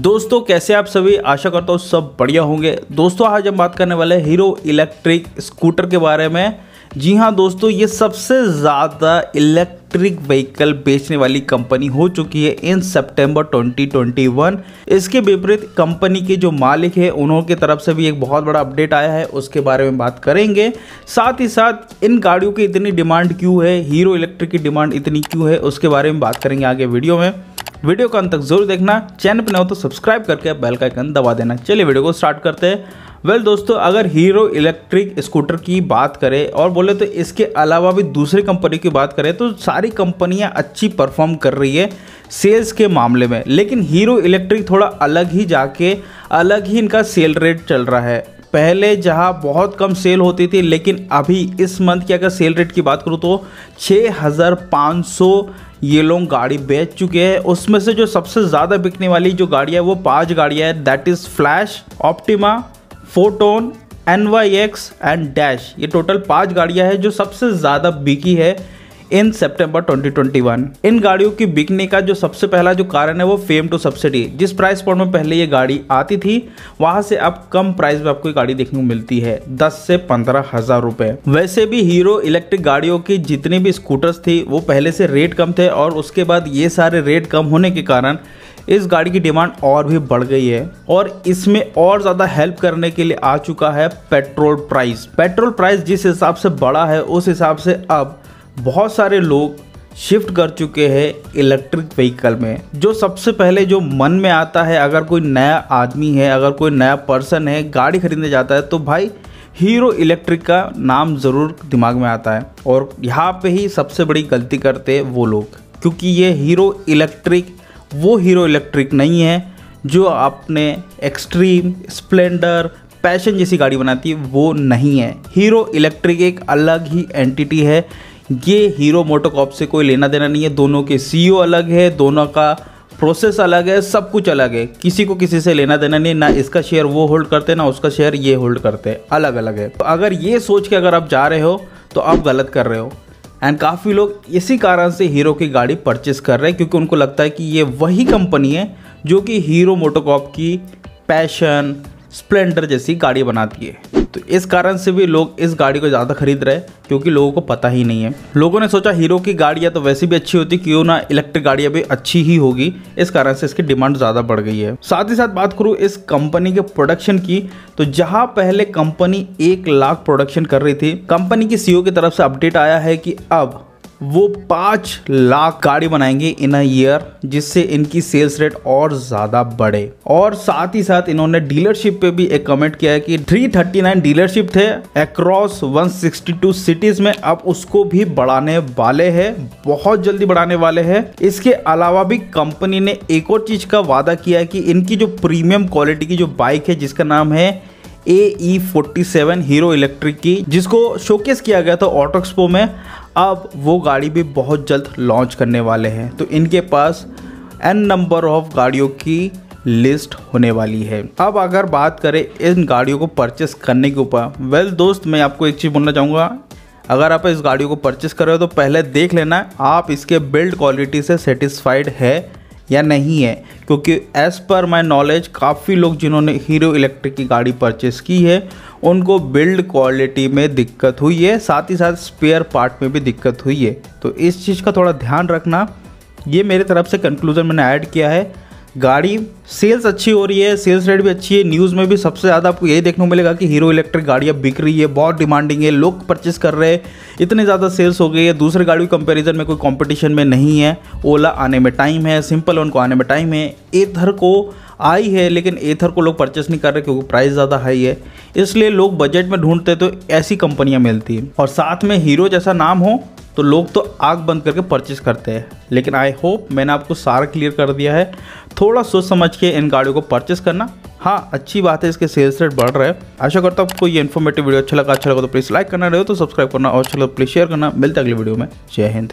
दोस्तों, कैसे आप सभी? आशा करता हूँ सब बढ़िया होंगे। दोस्तों, आज हम बात करने वाले हीरो इलेक्ट्रिक स्कूटर के बारे में। जी हाँ दोस्तों, ये सबसे ज़्यादा इलेक्ट्रिक व्हीकल बेचने वाली कंपनी हो चुकी है इन सितंबर 2021 इसके विपरीत कंपनी के जो मालिक है उन्होंने की तरफ़ से भी एक बहुत बड़ा अपडेट आया है, उसके बारे में बात करेंगे। साथ ही साथ, इन गाड़ियों की इतनी डिमांड क्यों है? हीरो इलेक्ट्रिक की डिमांड इतनी क्यों है? उसके बारे में बात करेंगे आगे वीडियो में। वीडियो को अंत तक ज़रूर देखना। चैनल पर न हो तो सब्सक्राइब करके बेल का आइकन दबा देना। चलिए वीडियो को स्टार्ट करते हैं। वेल well, दोस्तों अगर हीरो इलेक्ट्रिक स्कूटर की बात करें और बोले तो इसके अलावा भी दूसरी कंपनी की बात करें तो सारी कंपनियाँ अच्छी परफॉर्म कर रही है सेल्स के मामले में। लेकिन हीरो इलेक्ट्रिक थोड़ा अलग ही जाके अलग ही इनका सेल रेट चल रहा है। पहले जहाँ बहुत कम सेल होती थी, लेकिन अभी इस मंथ की अगर सेल रेट की बात करूँ तो 6500 ये लोग गाड़ी बेच चुके हैं। उसमें से जो सबसे ज़्यादा बिकने वाली जो गाड़ियाँ है, वो पाँच गाड़ियाँ हैं। That is Flash Optima Photon N Y X and Dash ये टोटल पाँच गाड़ियाँ हैं जो सबसे ज़्यादा बिकी है इन सितंबर 2021 इन गाड़ियों की बिकने का जो सबसे पहला जो कारण है वो फेम टू सब्सिडी जिस प्राइस पॉइंट में पहले ये गाड़ी आती थी, वहाँ से अब कम प्राइस में आपको ये गाड़ी देखने को मिलती है 10 से पंद्रह हज़ार रुपए। वैसे भी हीरो इलेक्ट्रिक गाड़ियों की जितनी भी स्कूटर्स थी, वो पहले से रेट कम थे और उसके बाद ये सारे रेट कम होने के कारण इस गाड़ी की डिमांड और भी बढ़ गई है और इसमें और ज़्यादा हेल्प करने के लिए आ चुका है पेट्रोल प्राइस पेट्रोल प्राइस जिस हिसाब से बढ़ा है, उस हिसाब से अब बहुत सारे लोग शिफ्ट कर चुके हैं इलेक्ट्रिक व्हीकल में, जो सबसे पहले जो मन में आता है, अगर कोई नया आदमी है, अगर कोई नया पर्सन है, गाड़ी खरीदने जाता है तो भाई हीरो इलेक्ट्रिक का नाम ज़रूर दिमाग में आता है। और यहाँ पे ही सबसे बड़ी गलती करते हैं वो लोग, क्योंकि ये हीरो इलेक्ट्रिक वो हीरो इलेक्ट्रिक नहीं है, जो आपने एक्सट्रीम स्प्लेंडर पैशन जैसी गाड़ी बनाती है, वो नहीं है। हीरो इलेक्ट्रिक एक अलग ही एंटिटी है ये हीरो मोटोकॉप से कोई लेना देना नहीं है। दोनों के सीईओ अलग है, दोनों का प्रोसेस अलग है, सब कुछ अलग है। किसी को किसी से लेना देना नहीं ना इसका शेयर वो होल्ड करते, ना उसका शेयर ये होल्ड करते। हैं अलग अलग है। तो अगर ये सोच के अगर आप जा रहे हो तो आप गलत कर रहे हो। एंड काफ़ी लोग इसी कारण से हीरो की गाड़ी परचेस कर रहे हैं, क्योंकि उनको लगता है कि ये वही कंपनी है जो कि हीरो मोटोकॉप की पैशन स्प्लेंडर जैसी गाड़ी बनाती है। तो इस कारण से भी लोग इस गाड़ी को ज़्यादा खरीद रहे क्योंकि लोगों को पता ही नहीं है। लोगों ने सोचा हीरो की गाड़ियाँ तो वैसे भी अच्छी होती, क्यों ना इलेक्ट्रिक गाड़ियाँ भी अच्छी ही होगी। इस कारण से इसकी डिमांड ज़्यादा बढ़ गई है। साथ ही साथ बात करूँ इस कंपनी के प्रोडक्शन की तो जहाँ पहले कंपनी एक लाख प्रोडक्शन कर रही थी, कंपनी की सीईओ की तरफ़ से अपडेट आया है कि अब वो पाँच लाख गाड़ी बनाएँगे इन अ ईयर जिससे इनकी सेल्स रेट और ज़्यादा बढ़े। और साथ ही साथ इन्होंने डीलरशिप पे भी एक कमेंट किया है कि 339 डीलरशिप थे अक्रॉस 162 सिटीज़ में। अब उसको भी बढ़ाने वाले हैं, बहुत जल्दी बढ़ाने वाले हैं। इसके अलावा भी कंपनी ने एक और चीज़ का वादा किया है कि इनकी जो प्रीमियम क्वालिटी की जो बाइक है, जिसका नाम है A E forty seven Hero Electric की, जिसको शोकेस किया गया था ऑटोक्सपो में अब वो गाड़ी भी बहुत जल्द लॉन्च करने वाले हैं। तो इनके पास एन नंबर ऑफ़ गाड़ियों की लिस्ट होने वाली है। अब अगर बात करें इन गाड़ियों को परचेस करने के ऊपर वेल दोस्त, मैं आपको एक चीज़ बोलना चाहूँगा। अगर आप इस गाड़ियों को परचेस कर रहे हो तो पहले देख लेना, आप इसके बिल्ड क्वालिटी से सेटिस्फाइड है या नहीं है, क्योंकि एज़ पर माई नॉलेज काफ़ी लोग जिन्होंने हीरो इलेक्ट्रिक की गाड़ी परचेस की है, उनको बिल्ड क्वालिटी में दिक्कत हुई है, साथ ही साथ स्पेयर पार्ट में भी दिक्कत हुई है। तो इस चीज़ का थोड़ा ध्यान रखना। ये मेरी तरफ़ से कंक्लूजन मैंने ऐड किया है। गाड़ी सेल्स अच्छी हो रही है, सेल्स रेट भी अच्छी है। न्यूज़ में भी सबसे ज़्यादा आपको यही देखने को मिलेगा कि हीरो इलेक्ट्रिक गाड़ियाँ बिक रही है, बहुत डिमांडिंग है, लोग परचेस कर रहे हैं। इतने ज़्यादा सेल्स हो गई है। दूसरे गाड़ियों कंपैरिजन में कोई कंपटीशन में नहीं है। ओला आने में टाइम है सिंपल उनको आने में टाइम है। एथर को आई है, लेकिन एथर को लोग परचेस नहीं कर रहे क्योंकि प्राइस ज़्यादा हाई है। इसलिए लोग बजट में ढूंढते तो ऐसी कंपनियाँ मिलती हैं। और साथ में हीरो जैसा नाम हो तो लोग तो आग बंद करके परचेस करते हैं। लेकिन आई होप मैंने आपको सारा क्लियर कर दिया है। थोड़ा सोच समझ के इन गाड़ियों को परचेस करना। हाँ अच्छी बात है, इसके सेल्स रेट बढ़ रहा है। आशा करता हूँ आपको ये इन्फॉर्मेटिव वीडियो अच्छा लगा। अच्छा लगा तो प्लीज़ लाइक करना, रहे हो तो सब्सक्राइब करना और अच्छा लगा प्लीज़ शेयर करना। मिलता अगली वीडियो में। जय हिंद।